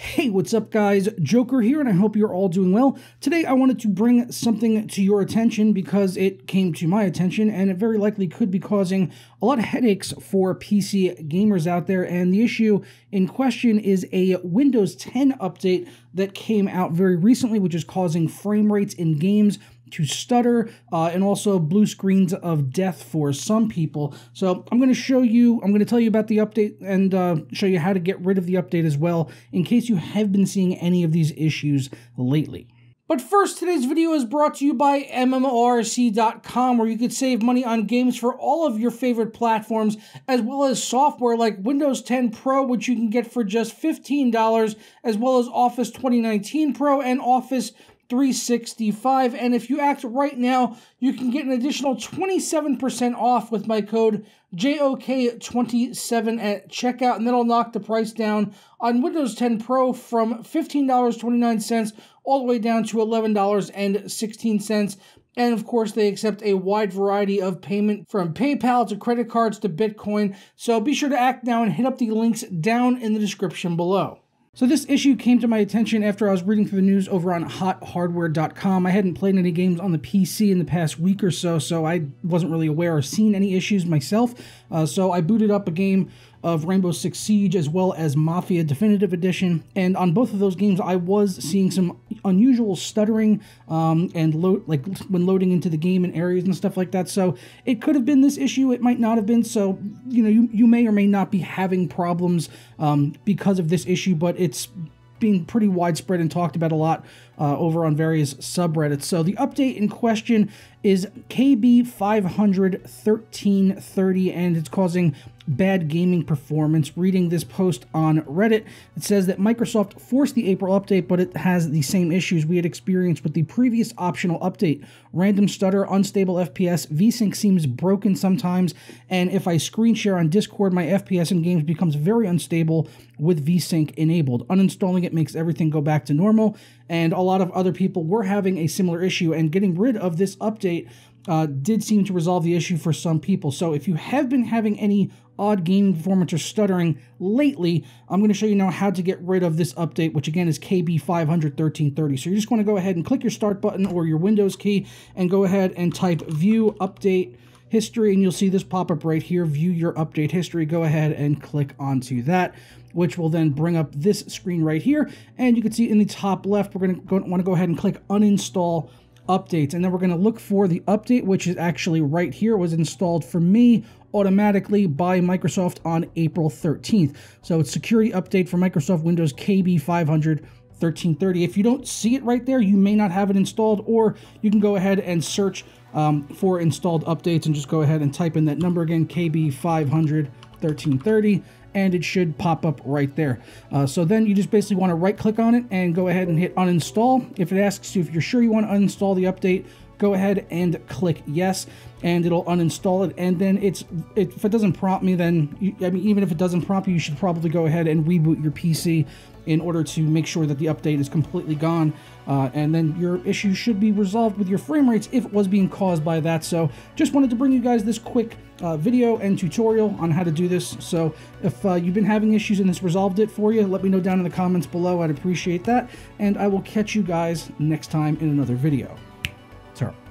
Hey, what's up, guys? Joker here, and I hope you're all doing well. Today, I wanted to bring something to your attention because it came to my attention, and it very likely could be causing a lot of headaches for PC gamers out there. And the issue in question is a Windows 10 update that came out very recently, which is causing frame rates in games to stutter uh, and also blue screens of death for some people. So I'm going to show you, I'm going to tell you about the update and uh, show you how to get rid of the update as well in case you have been seeing any of these issues lately. But first, today's video is brought to you by MMORC.com, where you could save money on games for all of your favorite platforms, as well as software like Windows 10 Pro, which you can get for just $15, as well as Office 2019 Pro and Office 365 and if you act right now you can get an additional 27% off with my code JOK27 at checkout and that'll knock the price down on Windows 10 Pro from $15.29 all the way down to $11.16 and of course, they accept a wide variety of payment from PayPal to credit cards to Bitcoin. So be sure to act now and hit up the links down in the description below. So this issue came to my attention after I was reading through the news over on hothardware.com. I hadn't played any games on the PC in the past week or so, so I wasn't really aware or seen any issues myself. Uh, so I booted up a game of Rainbow Six Siege as well as Mafia Definitive Edition. And on both of those games, I was seeing some unusual stuttering um, and load like when loading into the game and areas and stuff like that. So it could have been this issue. It might not have been. So you know, you you may or may not be having problems um, because of this issue, but it's being pretty widespread and talked about a lot uh, over on various subreddits. So the update in question is KB 51330, and it's causing bad gaming performance. Reading this post on Reddit, it says that Microsoft forced the April update, but it has the same issues we had experienced with the previous optional update. Random stutter, unstable FPS, VSync seems broken sometimes, and if I screen share on Discord, my FPS in games becomes very unstable with VSync enabled. Uninstalling it makes everything go back to normal, and a lot of other people were having a similar issue, and getting rid of this update uh, did seem to resolve the issue for some people. So if you have been having any odd gaming performance or stuttering lately, I'm going to show you now how to get rid of this update, which again is KB51330. So you're just want to go ahead and click your start button or your Windows key and go ahead and type view update history and you'll see this pop up right here, view your update history. Go ahead and click onto that which will then bring up this screen right here. And you can see in the top left, we're going to want to go ahead and click uninstall updates. And then we're going to look for the update, which is actually right here, it was installed for me automatically by Microsoft on April 13th. So it's security update for Microsoft Windows KB 500 1330. If you don't see it right there, you may not have it installed, or you can go ahead and search um, for installed updates and just go ahead and type in that number again, KB 500 1330 and it should pop up right there. Uh, so then you just basically want to right click on it and go ahead and hit uninstall. If it asks you if you're sure you want to uninstall the update, go ahead and click yes and it'll uninstall it and then it's it, if it doesn't prompt me then you, I mean even if it doesn't prompt you you should probably go ahead and reboot your PC in order to make sure that the update is completely gone uh, and then your issue should be resolved with your frame rates if it was being caused by that. So just wanted to bring you guys this quick uh, video and tutorial on how to do this. So if uh, you've been having issues and this resolved it for you, let me know down in the comments below. I'd appreciate that. And I will catch you guys next time in another video term.